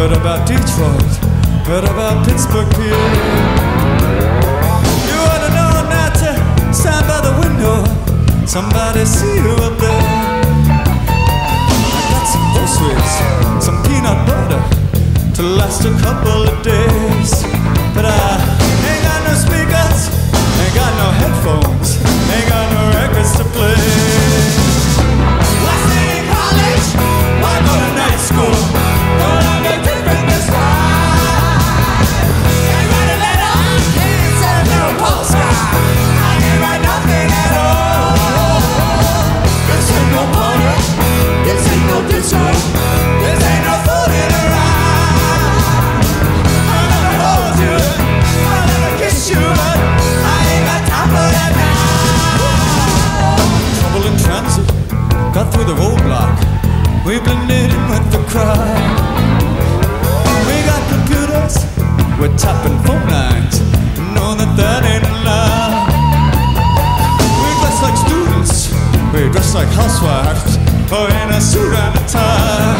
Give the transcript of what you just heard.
Heard about Detroit, heard about Pittsburgh, PA. You wanna know not to stand by the window. Somebody see you up there. I got some groceries, some peanut butter to last a couple of days. Crowd. We got computers, we're tapping phone lines. Know that that ain't allowed. We dress like students, we dress like housewives, or in a suit and a tie.